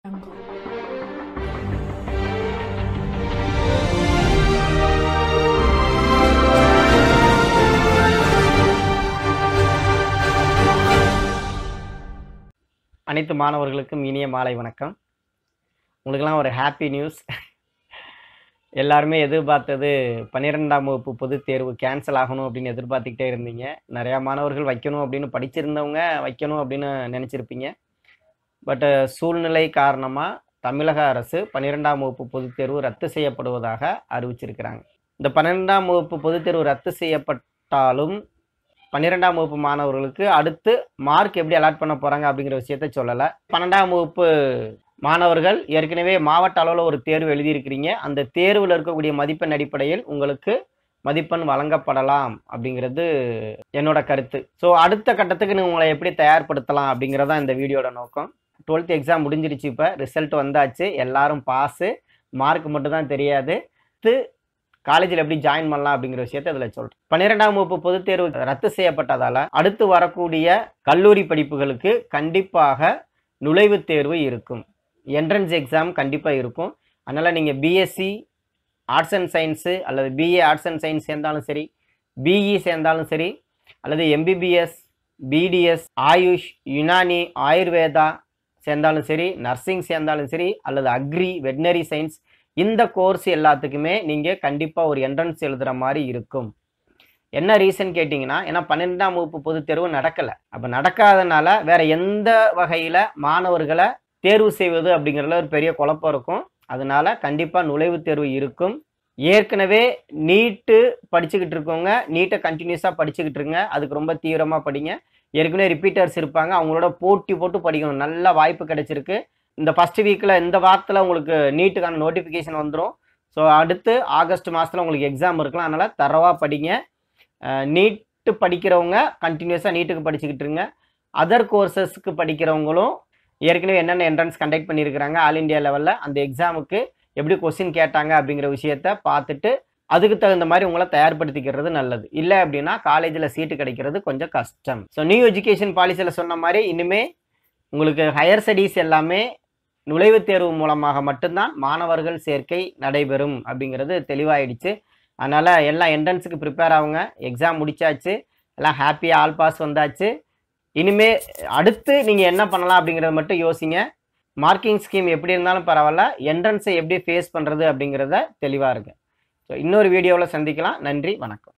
அனைத்து மாணவர்களுக்கும் இனிய மாலை வணக்கம். உங்களுக்கெல்லாம் ஒரு ஹாப்பி நியூஸ் எல்லாருமே எதிர்பார்த்தது பன்னிரெண்டாம் வகுப்பு பொது தேர்வு கேன்சல் ஆகணும் அப்படின்னு எதிர்பார்த்துக்கிட்டே இருந்தீங்க. நிறையா மாணவர்கள் வைக்கணும் அப்படின்னு படிச்சிருந்தவங்க வைக்கணும் அப்படின்னு நினச்சிருப்பீங்க. பட் சூழ்நிலை காரணமாக தமிழக அரசு பன்னிரெண்டாம் வகுப்பு பொதுத் தேர்வு ரத்து செய்யப்படுவதாக அறிவிச்சிருக்கிறாங்க. இந்த பன்னிரெண்டாம் வகுப்பு பொதுத் தேர்வு ரத்து செய்யப்பட்டாலும் பன்னிரெண்டாம் வகுப்பு மாணவர்களுக்கு அடுத்து மார்க் எப்படி அலாட் பண்ண போகிறாங்க அப்படிங்கிற விஷயத்த சொல்லலை. பன்னெண்டாம் வகுப்பு மாணவர்கள் ஏற்கனவே மாவட்ட அளவில் ஒரு தேர்வு எழுதியிருக்கிறீங்க. அந்த தேர்வில் இருக்கக்கூடிய மதிப்பெண் அடிப்படையில் உங்களுக்கு மதிப்பெண் வழங்கப்படலாம் அப்படிங்கிறது என்னோட கருத்து. ஸோ அடுத்த கட்டத்துக்கு உங்களை எப்படி தயார்படுத்தலாம் அப்படிங்கிறதான் இந்த வீடியோட நோக்கம். டுவெல்த் எக்ஸாம் முடிஞ்சிருச்சு இப்போ. ரிசல்ட் வந்தாச்சு. எல்லாரும் பாஸு மார்க் மட்டும் தான் தெரியாது. காலேஜில் எப்படி ஜாயின் பண்ணலாம் அப்படிங்கிற விஷயத்த இதில் சொல்கிறேன் பன்னிரெண்டாம் வகுப்பு பொதுத் தேர்வு ரத்து செய்யப்பட்டதால் அடுத்து வரக்கூடிய கல்லூரி படிப்புகளுக்கு கண்டிப்பாக நுழைவுத் தேர்வு இருக்கும். என்ட்ரன்ஸ் எக்ஸாம் கண்டிப்பாக இருக்கும். அதனால் நீங்கள் பிஎஸ்சி ஆர்ட்ஸ் அண்ட் சயின்ஸு அல்லது பிஏ ஆர்ட்ஸ் அண்ட் சயின்ஸ் சேர்ந்தாலும் சரி பிஇ சேர்ந்தாலும் சரி அல்லது எம்பிபிஎஸ் பிடிஎஸ் ஆயுஷ் யுனானி ஆயுர்வேதா சேர்ந்தாலும் சரி நர்சிங் சேர்ந்தாலும் சரி அல்லது அக்ரி வெட்னரி சயின்ஸ் இந்த கோர்ஸ் எல்லாத்துக்குமே நீங்கள் கண்டிப்பாக ஒரு என்ட்ரன்ஸ் எழுதுகிற மாதிரி இருக்கும். என்ன ரீசன் கேட்டிங்கன்னா ஏன்னா பன்னெண்டாம் வகுப்பு பொதுத் தேர்வு நடக்கலை. அப்போ நடக்காதனால வேற எந்த வகையில் மாணவர்களை தேர்வு செய்வது அப்படிங்கிறதுல ஒரு பெரிய குழப்பம் இருக்கும். அதனால கண்டிப்பாக நுழைவுத் தேர்வு இருக்கும். ஏற்கனவே நீட்டு படிச்சுக்கிட்டு இருக்கவங்க நீட்டை கண்டினியூஸாக படிச்சுக்கிட்டு இருங்க. அதுக்கு ரொம்ப தீவிரமாக படிங்க. ஏற்கனவே ரிப்பீட்டர்ஸ் இருப்பாங்க. அவங்களோட போட்டி போட்டு படிக்கணும். நல்ல வாய்ப்பு கிடைச்சிருக்கு. இந்த ஃபஸ்ட் வீக்கில் இந்த வாரத்தில் உங்களுக்கு நீட்டுக்கான நோட்டிஃபிகேஷன் வந்துடும் ஸோ அடுத்து ஆகஸ்ட் மாதத்தில் உங்களுக்கு எக்ஸாம் இருக்கலாம். அதனால் தரவாக படிங்க. நீட்டு படிக்கிறவங்க கண்டினியூஸாக நீட்டுக்கு படிச்சுக்கிட்டு இருங்க. அதர் கோர்சஸ்க்கு படிக்கிறவங்களும் ஏற்கனவே என்னென்ன என்ட்ரன்ஸ் கண்டக்ட் பண்ணியிருக்கிறாங்க ஆல் இண்டியா லெவலில் அந்த எக்ஸாமுக்கு எப்படி கொஸ்டின் கேட்டாங்க அப்படிங்கிற விஷயத்த பார்த்துட்டு அதுக்கு தகுந்த மாதிரி உங்களை தயார்படுத்திக்கிறது நல்லது. இல்லை அப்படின்னா காலேஜில் சீட்டு கிடைக்கிறது கொஞ்சம் கஷ்டம். ஸோ நியூ எஜுகேஷன் பாலிசியில் சொன்ன மாதிரி இனிமேல் உங்களுக்கு ஹையர் ஸ்டடீஸ் எல்லாமே நுழைவுத் தேர்வு மூலமாக மட்டும்தான் மாணவர்கள் சேர்க்கை நடைபெறும் அப்படிங்கிறது தெளிவாயிடுச்சு. அதனால் எல்லாம் என்ட்ரன்ஸுக்கு ப்ரிப்பேர் ஆகுங்க எக்ஸாம் முடித்தாச்சு எல்லாம் ஹாப்பியாக ஆல் பாஸ் வந்தாச்சு. இனிமே அடுத்து நீங்கள் என்ன பண்ணலாம் அப்படிங்கிறத மட்டும் யோசிங்க. மார்க்கிங் ஸ்கீம் எப்படி இருந்தாலும் பரவாயில்ல. என்ட்ரன்ஸை எப்படி ஃபேஸ் பண்ணுறது அப்படிங்கிறத தெளிவாக இருக்குது ஸோ இன்னொரு வீடியோவில் சந்திக்கலாம். நன்றி வணக்கம்.